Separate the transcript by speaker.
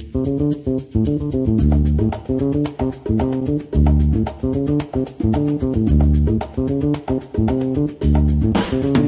Speaker 1: Thank you.